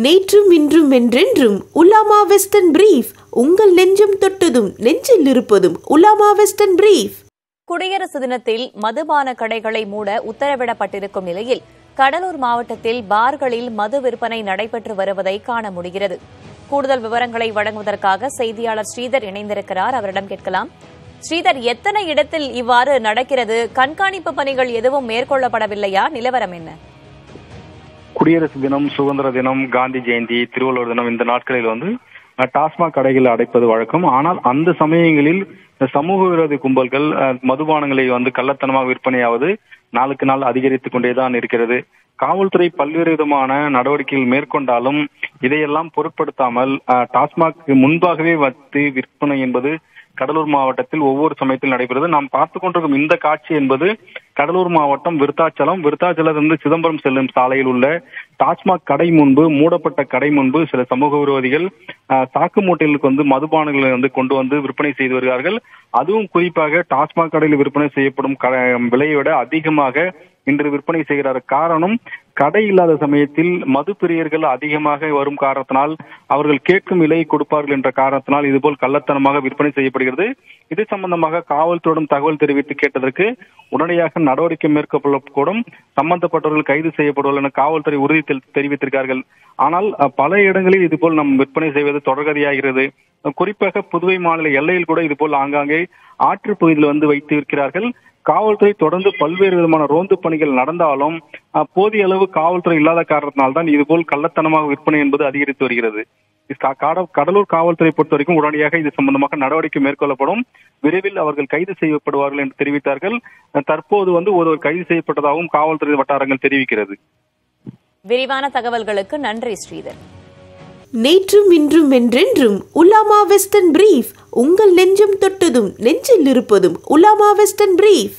நேற்றும் இன்றும் என்றென்றும் உலாமா வெஸ்டர்ன் பிரீஃப் உங்கள் நெஞ்சம் தொட்டதும் நெஞ்சில் இருப்பதும் உலாமா வெஸ்டர்ன் பிரீஃப். குடியரசு தினத்தில் மதுபான கடைகளை மூட உத்தரவிடப்பட்டிருக்கும் நிலையில் கடலூர் மாவட்டத்தில் பார்களில் மது விற்பனை நடைபெற்று வருவதை காண முடிகிறது. கூடுதல் விவரங்களை வழங்குவதற்காக செய்தியாளர் ஸ்ரீதர் இணைந்திருக்கிறார். அவரிடம் கேட்கலாம். ஸ்ரீதர் எத்தனை இடத்தில் இவ்வாறு நடக்கிறது? கண்காணிப்பு பணிகள் எதுவும் மேற்கொள்ளப்படவில்லையா? நிலவரம் என்ன? குடியரசு தினம் சுதந்திர தினம் காந்தி ஜெயந்தி திருவள்ளுவர் தினம் இந்த நாட்களில் வந்து டாஸ்மாக் கடைகள் அடைப்பது வழக்கம். ஆனால் அந்த சமயங்களில் சமூக விரோத கும்பல்கள் அஹ், மதுபானங்களை வந்து கள்ளத்தனமாக விற்பனையாவது நாளுக்கு நாள் அதிகரித்துக் கொண்டேதான் இருக்கிறது. காவல்துறை பல்வேறு விதமான நடவடிக்கைகள் மேற்கொண்டாலும் இதையெல்லாம் பொருட்படுத்தாமல் டாஸ்மாக் முன்பாகவே வைத்து விற்பனை என்பது கடலூர் மாவட்டத்தில் ஒவ்வொரு சமயத்தில் நடைபெறுது. நாம் பார்த்து கொண்டிருக்கும் இந்த காட்சி என்பது கடலூர் மாவட்டம் விருத்தாச்சலம். விருத்தாச்சலத்திலிருந்து சிதம்பரம் செல்லும் சாலையில் உள்ள டாஸ்மாக் கடை முன்பு மூடப்பட்ட கடை முன்பு சில சமூக விரோதிகள் சாக்கு மூட்டைகளுக்கு வந்து மதுபானங்களை வந்து கொண்டு வந்து விற்பனை செய்து வருகிறார்கள். அதுவும் குறிப்பாக டாஸ்மாக் கடையில் விற்பனை செய்யப்படும் விலையை விட அதிகமாக இன்று விற்பனை செய்கிறார். காரணம் கடை இல்லாத சமயத்தில் மது பிரியர்கள் அதிகமாக வரும் காரணத்தினால் அவர்கள் கேட்கும் விலையை கொடுப்பார்கள் என்ற காரணத்தினால் இதுபோல் கள்ளத்தனமாக விற்பனை செய்யப்படுகிறது. இது சம்பந்தமாக காவல்துறையிடம் தகவல் தெரிவித்து கேட்டதற்கு உடனடியாக நடவடிக்கை மேற்கொள்ளக்கூடும் சம்பந்தப்பட்டவர்கள் கைது செய்யப்படுவார்கள் என காவல்துறை உறுதி தெரிவித்திருக்கிறார்கள். தெரிவித்திருக்கார்கள் ஆனால் பல இடங்களில் இதுபோல் நம் விற்பனை செய்வது தொடர்கதையாகிறது. குறிப்பாக புதுவை மாநில எல்லையில் கூட இதுபோல் ஆங்காங்கே ஆற்று பகுதியில் வந்து வைத்து இருக்கிறார்கள் காவல்துறை தொடர்ந்து பல்வேறு விதமான ரோந்து பணிகள் நடந்தாலும் போதிய அளவு காவல்துறை இல்லாத காரணத்தினால்தான் இதுபோல் கள்ளத்தனமாக விற்பனை என்பது அதிகரித்து வருகிறது. கடலூர் காவல்துறை பொறுத்த வரைக்கும் உடனடியாக இது சம்பந்தமாக நடவடிக்கை மேற்கொள்ளப்படும். விரைவில் அவர்கள் கைது செய்யப்படுவார்கள் என்று தெரிவித்தார்கள். தற்போது வந்து ஒருவர் கைது செய்யப்பட்டதாகவும் காவல்துறை வட்டாரங்கள் தெரிவிக்கிறது. விரிவான தகவல்களுக்கு நன்றி ஸ்ரீதர். நேற்றும் இன்றும் என்றென்றும் உலாமா வெஸ்டர்ன் பிரீஃப். உங்கள் நெஞ்சம் தொட்டதும் நெஞ்சில் இருப்பதும் உலாமா வெஸ்டர்ன் பிரீஃப்.